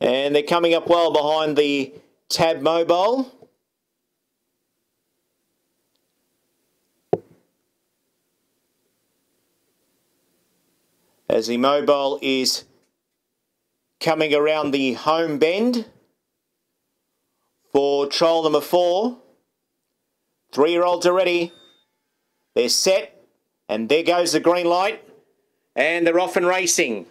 And they're coming up well behind the Tab Mobile. As the Mobile is coming around the home bend for trial number four. Three-year-olds are ready. They're set. And there goes the green light. And they're off and racing.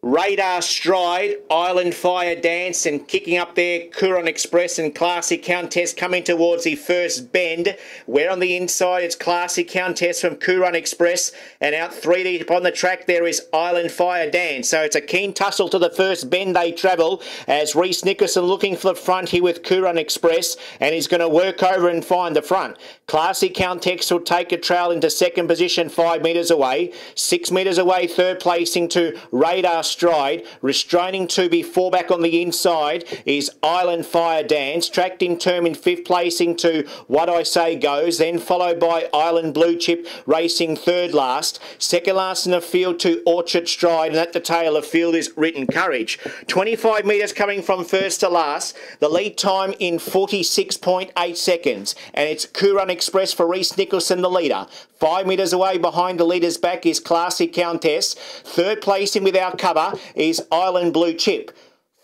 Radar Stride, Island Fire Dance, and kicking up there, Coorong Express and Classy Countess coming towards the first bend. Where on the inside, it's Classy Countess from Coorong Express, and out three deep on the track there is Island Fire Dance. So it's a keen tussle to the first bend they travel as Reese Nicholson looking for the front here with Coorong Express, and he's going to work over and find the front. Classy Countess will take a trail into second position, five metres away. Six metres away, third placing to Radar stride. Restraining to be four back on the inside is Island Fire Dance. Tracked in term in fifth placing to What I Say Goes. Then followed by Island Blue Chip racing third last. Second last in the field to Orchard Stride. And at the tail of field is Written Courage. 25 metres coming from first to last. The lead time in 46.8 seconds. And it's Coorong Express for Reese Nicholson, the leader. Five metres away behind the leader's back is Classy Countess. Third placing with our cover is Island Blue Chip.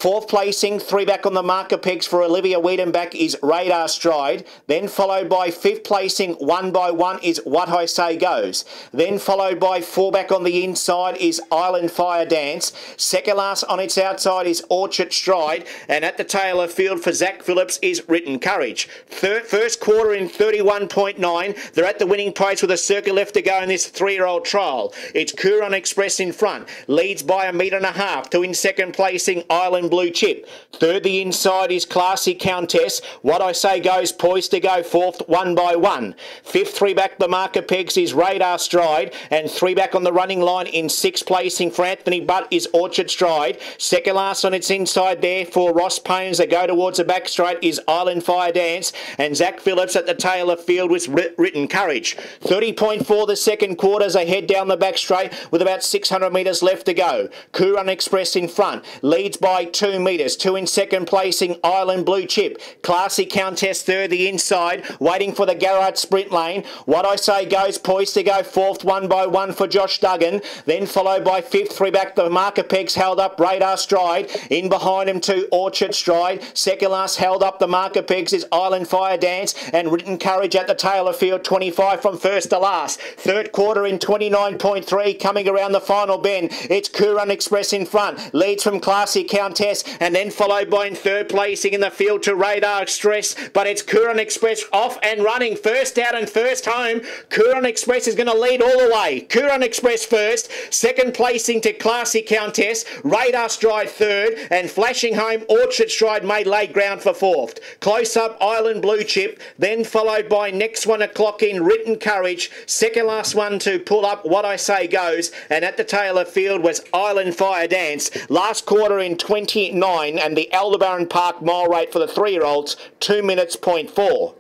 Fourth placing, three back on the marker pegs for Olivia Wiedenbach is Radar Stride. Then followed by fifth placing, one by one is What I Say Goes. Then followed by four back on the inside is Island Fire Dance. Second last on its outside is Orchard Stride. And at the tail of field for Zach Phillips is Written Courage. First quarter in 31.9. They're at the winning place with a circuit left to go in this three-year-old trial. It's Coorong Express in front. Leads by a metre and a half to in second placing Island blue chip. Third, the inside is Classy Countess. What I say goes poised to go fourth, one by one. Fifth, three back the marker pegs is Radar Stride. And three back on the running line in sixth placing for Anthony Butt is Orchard Stride. Second last on its inside there for Ross Paynes. that go towards the back straight is Island Fire Dance. And Zach Phillips at the tail of field with Written Courage. 30.4 the second quarter as they head down the back straight with about 600 metres left to go. Coorong Express in front. Leads by two two metres. Two in second placing, Island Blue Chip. Classy Countess third, the inside, waiting for the Garrard sprint lane. What I say goes poised to go fourth, one by one for Josh Duggan. Then followed by fifth, three back. The marker pegs held up, Radar Stride. In behind him to Orchard Stride. Second last held up the marker pegs is Island Fire Dance and Written Courage at the tail of field 25 from first to last. Third quarter in 29.3 coming around the final bend. It's Coorong Express in front. Leads from Classy Countess and then followed by in third placing in the field to Radar Express. But it's Coorong Express off and running. First out and first home. Coorong Express is going to lead all the way. Coorong Express first. Second placing to Classy Countess. Radar Stride third. And flashing home, Orchard Stride made lay ground for fourth. Close up, Island Blue Chip. Then followed by next one o'clock in Written Courage. Second last one to pull up What I Say Goes. And at the tail of field was Island Fire Dance. Last quarter in 20 nine, and the Aldebaran Park mile rate for the three-year-olds, 2 minutes point four.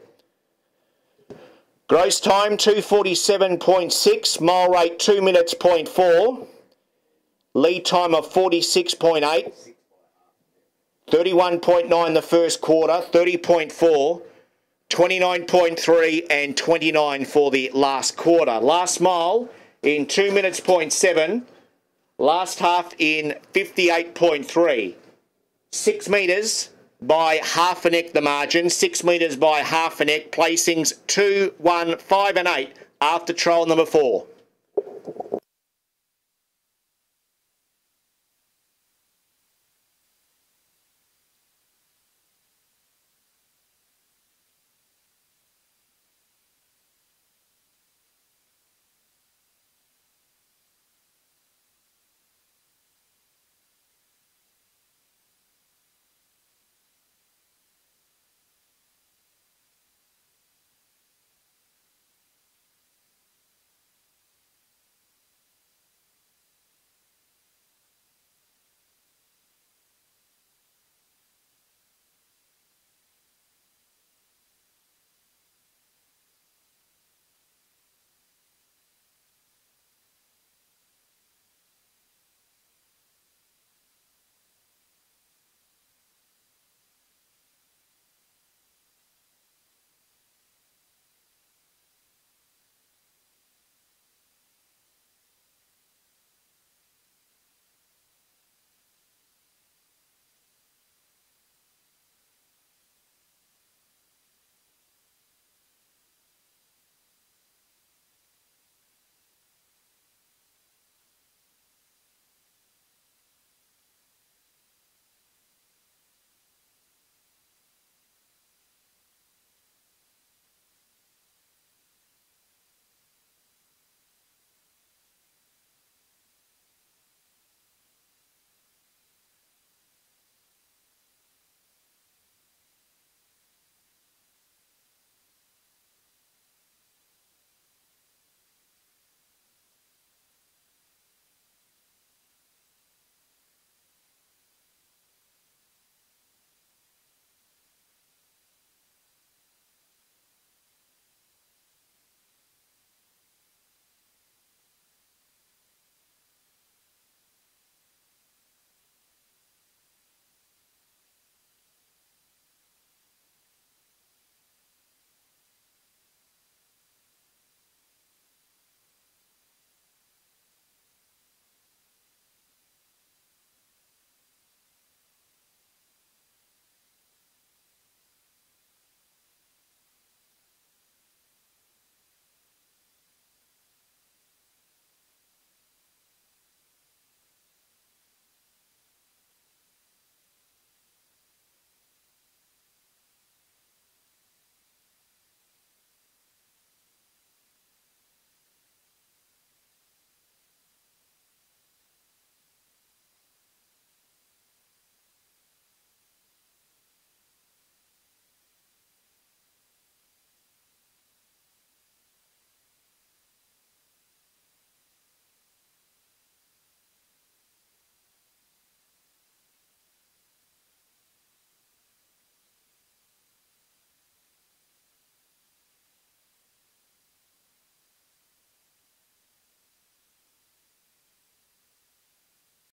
Gross time 247.6, mile rate 2 minutes point four. Lead time of 46.8. 31.9 the first quarter, 30.4, 29.3 and 29 for the last quarter. Last mile in 2 minutes point seven. Last half in 58.3 six metres by half a neck the margin, six metres by half a neck, placings two, one, five and eight after trial number four.